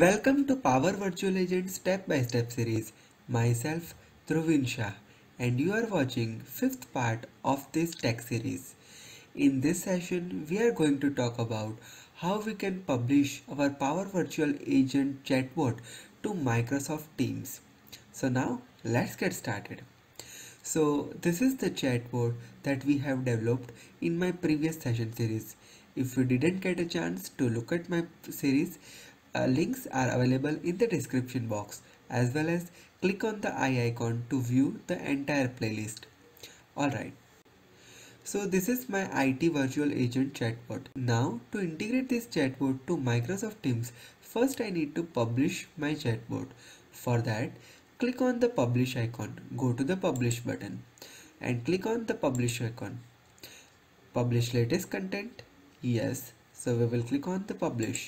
Welcome to Power Virtual Agent Step by Step series. Myself Dhruvin Shah and you are watching fifth part of this tech series. In this session we are going to talk about how we can publish our Power Virtual Agent chatbot to Microsoft Teams. So now let's get started. So this is the chatbot that we have developed in my previous session series. If you didn't get a chance to look at my series, uh, links are available in the description box as well as click on the eye icon to view the entire playlist. Alright. So this is my IT virtual agent chatbot. Now to integrate this chatbot to Microsoft Teams, first I need to publish my chatbot. For that, click on the publish icon go to the publish button and click on the publish icon publish latest content yes so we will click on the publish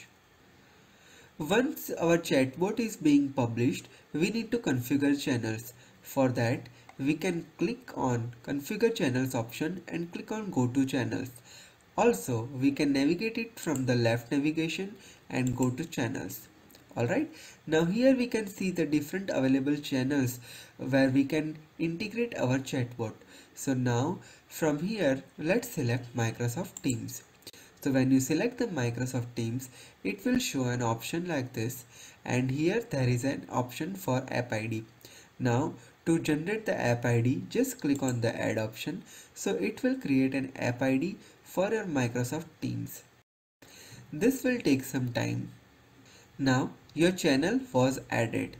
once our chatbot is being published we need to configure channels. For that we can click on configure channels option and click on go to channels. Also we can navigate it from the left navigation and go to channels. Alright? Now here we can see the different available channels where we can integrate our chatbot. So now from here let's select Microsoft Teams so when you select the Microsoft Teams it will show an option like this and here there is an option for app ID now to generate the app ID just click on the add option so it will create an app ID for your Microsoft Teams this will take some time now your channel was added.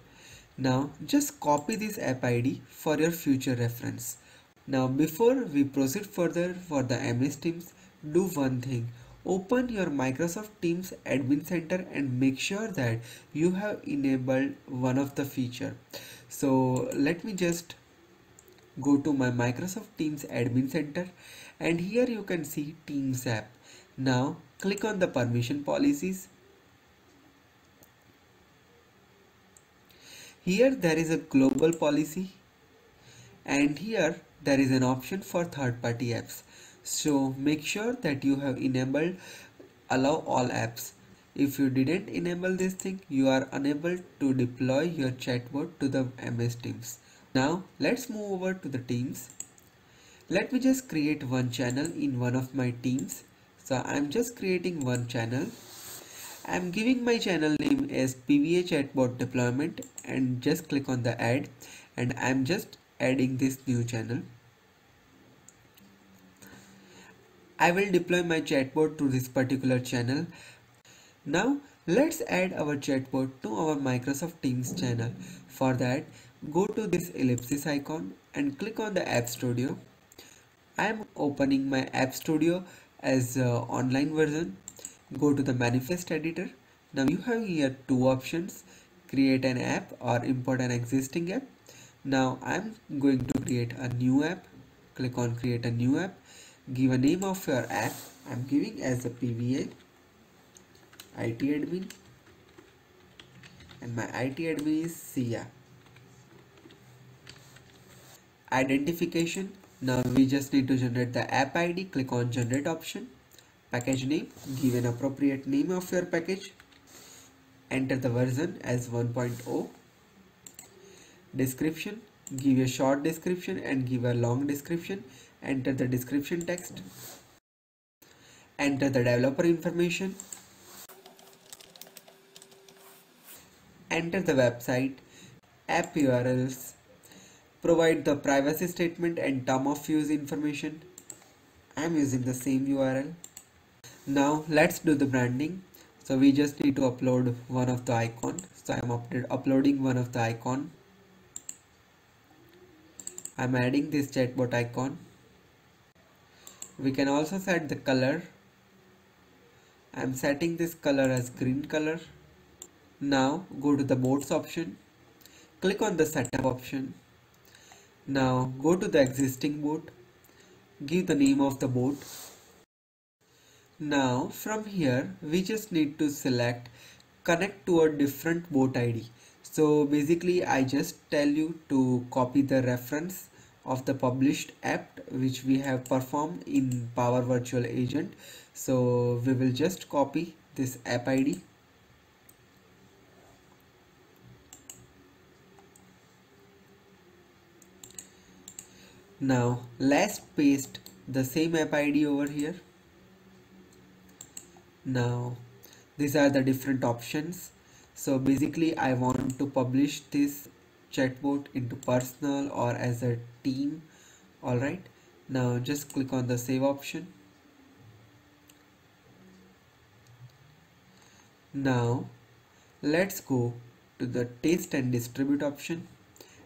Now just copy this app ID for your future reference. Now before we proceed further for the MS Teams, do one thing. Open your Microsoft Teams Admin Center and make sure that you have enabled one of the feature. So let me just go to my Microsoft Teams Admin Center and here you can see Teams app. Now click on the permission policies Here there is a global policy and here there is an option for third-party apps. So make sure that you have enabled allow all apps. If you didn't enable this thing, you are unable to deploy your chatbot to the MS Teams. Now let's move over to the Teams. Let me just create one channel in one of my teams. So I'm just creating one channel I'm giving my channel name as PVA chatbot deployment and just click on the add and I'm just adding this new channel. I will deploy my chatbot to this particular channel. Now let's add our chatbot to our Microsoft Teams channel. For that go to this ellipsis icon and click on the App Studio. I am opening my App Studio as online version go to the manifest editor now you have here two options create an app or import an existing app now I'm going to create a new app click on create a new app give a name of your app. I'm giving as a PVA IT admin and my IT admin is Sia. Identification. Now we just need to generate the app ID click on generate option. Package name. Give an appropriate name of your package. Enter the version as 1.0 description. Give a short description and give a long description enter the description text. Enter the developer information. Enter the website app urls provide the privacy statement and term of use information. I am using the same url now let's do the branding. So we just need to upload one of the icon. So i'm uploading one of the icon. I'm adding this chatbot icon we can also set the color. I'm setting this color as green color. Now go to the bots option. Click on the setup option. Now go to the existing bot give the name of the bot now from here we just need to select connect to a different bot ID. So basically I just tell you to copy the reference of the published app which we have performed in power virtual agent. So we will just copy this app id now let's paste the same app id over here. Now these are the different options. So basically i want to publish this chatbot into personal or as a team. Alright now just click on the save option. Now let's go to the test and distribute option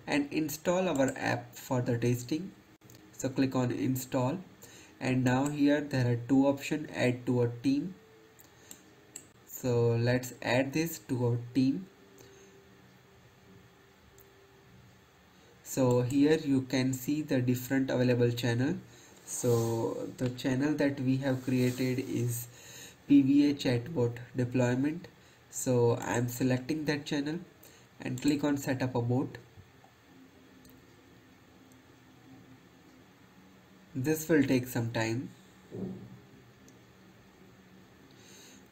and install our app for the testing. So click on install. And now here there are two options. Add to a team. So let's add this to our team so here you can see the different available channel. So the channel that we have created is PVA chatbot deployment. So I'm selecting that channel and click on setup a bot. This will take some time.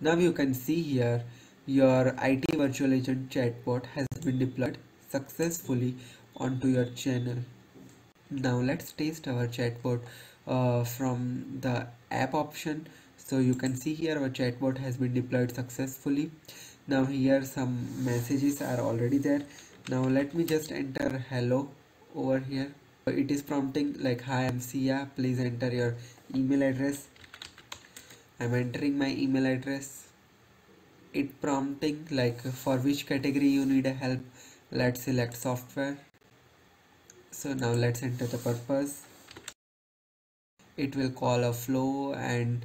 Now you can see here your IT virtual agent chatbot has been deployed successfully onto your channel. Now let's test our chatbot uh, from the app option. So you can see here our chatbot has been deployed successfully. Now here some messages are already there. Now let me just enter hello over here. It is prompting like hi I'm Sia please enter your email address I'm entering my email address it prompting like for which category you need a help let's select software so now let's enter the purpose. It will call a flow and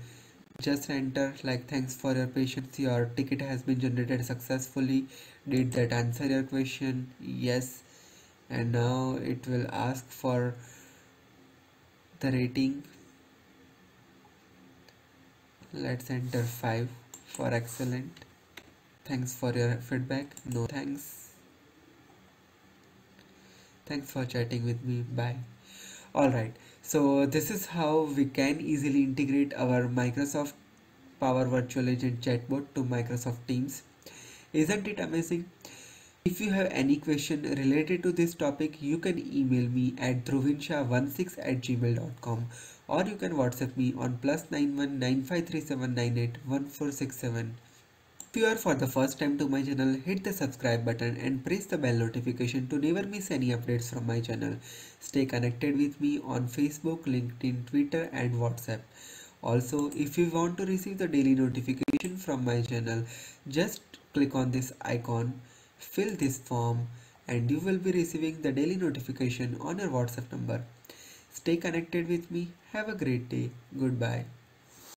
just enter like thanks for your patience. Your ticket has been generated successfully. Did that answer your question? Yes. And now it will ask for the rating. Let's enter 5 for excellent. Thanks for your feedback. No thanks thanks for chatting with me. Bye. Alright so this is how we can easily integrate our Microsoft Power Virtual Agent chatbot to Microsoft Teams. Isn't it amazing? If you have any question related to this topic you can email me at dhruvinsha16 at gmail.com or you can WhatsApp me on plus 91 If you are for the first time to my channel, hit the subscribe button and press the bell notification to never miss any updates from my channel. Stay connected with me on Facebook, LinkedIn, Twitter and WhatsApp. Also, if you want to receive the daily notification from my channel, just click on this icon, fill this form and you will be receiving the daily notification on your WhatsApp number. Stay connected with me. Have a great day. Goodbye.